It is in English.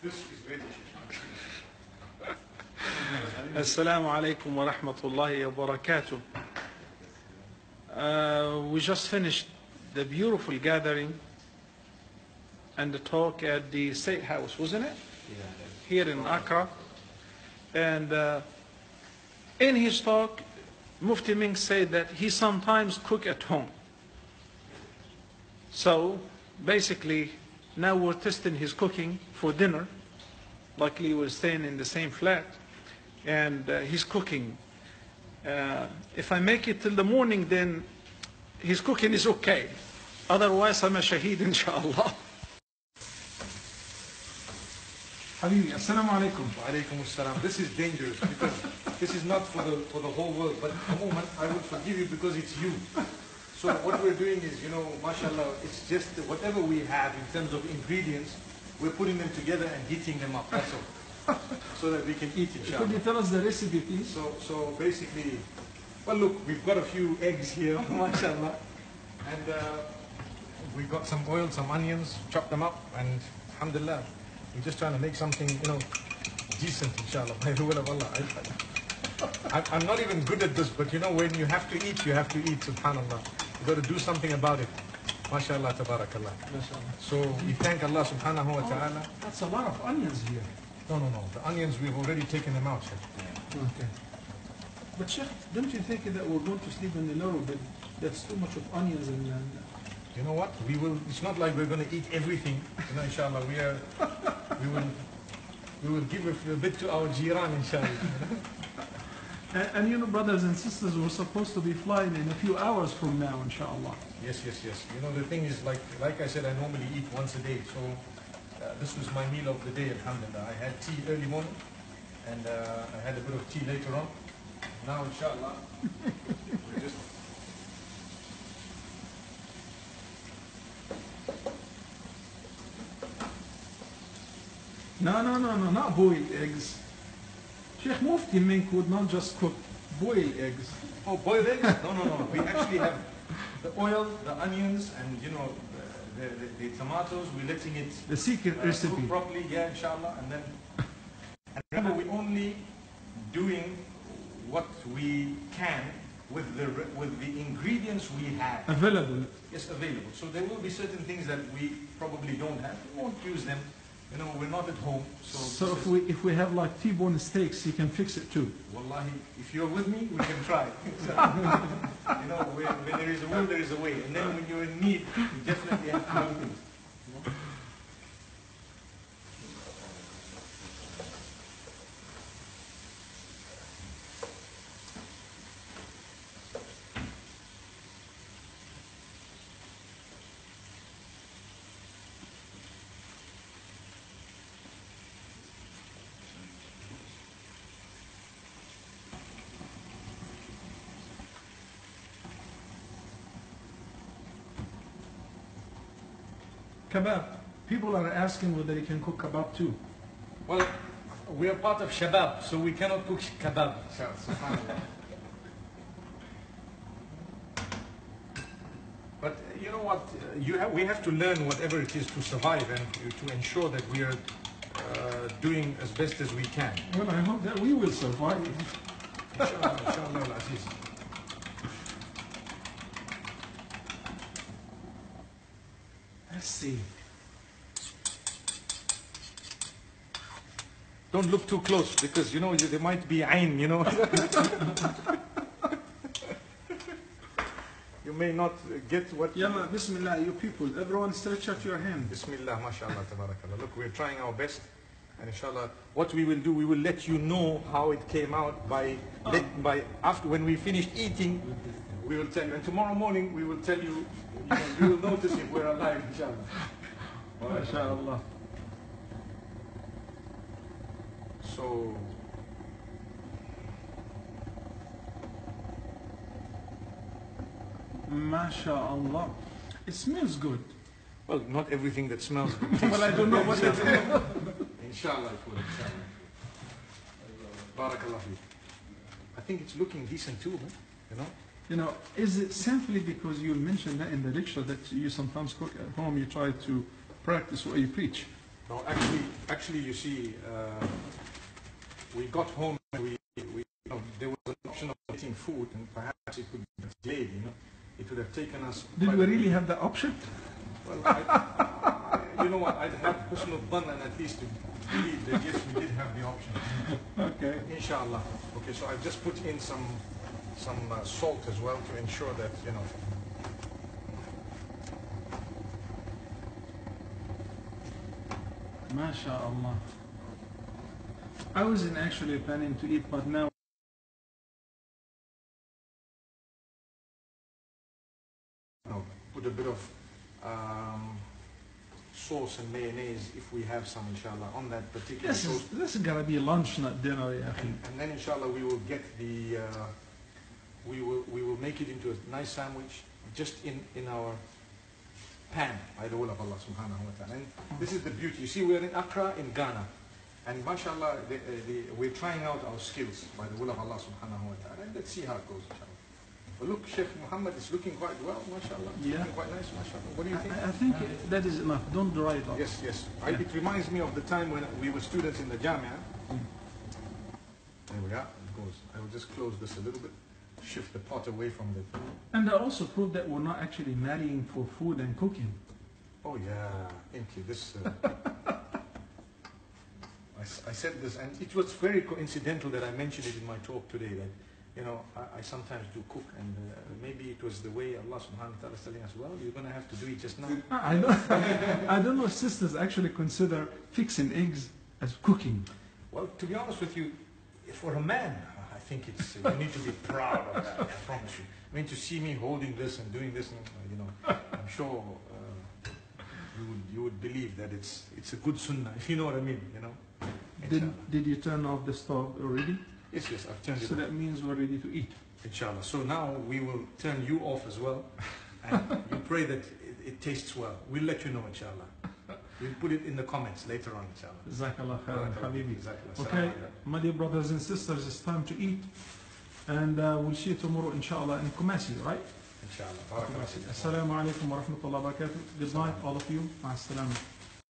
This is ready. Assalamu alaikum wa rahmatullahi wa barakatuh. Uh, we just finished the beautiful gathering and the talk at the State House, wasn't it? Yeah. Here in Accra. And uh, in his talk, Mufti Menk said that he sometimes cook at home. So basically, now we're testing his cooking for dinner. Luckily, we're staying in the same flat, and uh, he's cooking. Uh, if I make it till the morning, then his cooking is okay. Otherwise, I'm a shaheed, inshallah. Habibi, assalamu alaikum. Alaikum assalam. This is dangerous because this is not for the for the whole world. But at the moment, I will forgive you because it's you. So what we're doing is, you know, mashallah, it's just whatever we have in terms of ingredients, we're putting them together and heating them up. That's all. So that we can eat Could you tell us the recipe, please? So so basically, well look, we've got a few eggs here, mashallah, and uh, we've got some oil, some onions, chop them up, and alhamdulillah, we're just trying to make something, you know, decent, inshallah, by the will of Allah. I, I'm not even good at this, but you know, when you have to eat, you have to eat, subhanallah. You've got to do something about it. MashaAllah, tabarakallah. So we thank Allah subhanahu wa ta'ala. Oh, that's a lot of onions here. No, no, no. The onions, we've already taken them out, Sheikh. Okay. But Sheikh, don't you think that we're going to sleep in the little bit? That's too much of onions and, and You know what? We will. It's not like we're going to eat everything. You know, inshallah, we are. We will. We will give a, a bit to our jiran, inshallah. And, and you know, brothers and sisters, we're supposed to be flying in a few hours from now, inshallah. Yes, yes, yes. You know, the thing is, like, like I said, I normally eat once a day. So uh, this was my meal of the day, alhamdulillah. I had tea early morning, and uh, I had a bit of tea later on. Now, inshallah, we just. No, no, no, no, not boiled eggs. Sheikh Mufti Menk would not just cook boiled eggs. Oh, boiled eggs? No, no, no. We actually have the oil, the onions, and you know, the, the, the tomatoes. We're letting it The secret uh, recipe. cook properly, yeah, inshallah. And then, and remember, we're only doing what we can with the with the ingredients we have. Available. Yes, available. So there will be certain things that we probably don't have. We won't use them. You know, we're not at home, so. So if we if we have like T-bone steaks, you can fix it too. Wallahi, if you're with me, we can try. you know, when, when there is a will, there is a way. And then when you're in need, you definitely have to do things. Kebab. People are asking whether they can cook kebab too. Well, we are part of Shabab, so we cannot cook kebab. Subhanallah. But you know what? Uh, You have, we have to learn whatever it is to survive and to, to ensure that we are uh, doing as best as we can. Well, I hope that we will survive. Inshallah, inshallah, al-Aziz. Let's see. Don't look too close because you know there might be ayn, you know. you may not get what. Yalla, Bismillah, you people, everyone stretch out your hand. Bismillah, mashallah, tabarakallah. Look, we're trying our best. And inshallah, what we will do, we will let you know how it came out by, let, by after when we finished eating, we will tell you. And tomorrow morning, we will tell you, you, know, you will notice if we're alive, inshallah. All right. MashaAllah. So, MashaAllah. It smells good. well, not everything that smells good. well, I don't know what it is. Inshallah, it will, inshallah. Barakallah feek. I think it's looking decent too, huh? you know? You know, is it simply because you mentioned that in the lecture that you sometimes cook at home, you try to practice what you preach? No, actually, actually, you see, uh, we got home and we, we, you know, there was an option of eating food and perhaps it could be delayed, you know. It would have taken us. Did we really have that option? Well, I, you know what, I'd have personal done and at least to believe that yes, we did have the option. Okay. Inshallah. Okay, so I've just put in some, some uh, salt as well to ensure that, you know. MashaAllah. I wasn't actually planning to eat, but now know, put a bit of um, sauce and mayonnaise if we have some, inshallah, on that particular this is this is gonna be lunch, not dinner, ya akhi. And then, inshallah, we will get the, uh, we will we will make it into a nice sandwich just in in our pan by the will of Allah subhanahu wa ta'ala. And this is the beauty. You see, we're in Accra in Ghana. And mashallah, the, uh, the, we're trying out our skills by the will of Allah subhanahu wa ta'ala. And let's see how it goes, inshallah. But look, Sheikh Muhammad is looking quite well, mashallah. Yeah. Looking quite nice, mashallah. What do you think? I, I think that is enough. Don't dry it up. Yes, yes. I, it reminds me of the time when we were students in the Jamia. There we are. It goes. I will just close this a little bit, shift the pot away from the. And I also proved that we're not actually marrying for food and cooking. Oh yeah, thank you. This. Uh, I, I said this, and it was very coincidental that I mentioned it in my talk today. That you know, I, I sometimes do cook, and uh, maybe it was the way Allah Subhanahu wa Taala is telling us. Well, you're going to have to do it just now. I don't, I don't know if sisters actually consider fixing eggs as cooking. Well, to be honest with you, for a man, I think it's you need to be proud of that. I promise you. I mean, to see me holding this and doing this, and, uh, you know, I'm sure uh, you would you would believe that it's it's a good sunnah. If you know what I mean, you know. Did, did you turn off the stove already? Yes, yes, I've turned it So that means we're ready to eat. Inshallah. So now we will turn you off as well, and you pray that it, it tastes well. We'll let you know, inshallah. We'll put it in the comments later on, inshallah. Jazakallah khairan, habibi. Okay, my dear brothers and sisters, it's time to eat. And uh, we'll see you tomorrow, inshallah, in Kumasi, right? Inshallah. Assalamu alaikum wa rahmatullahi wa barakatuh. Good night, all of you. Ma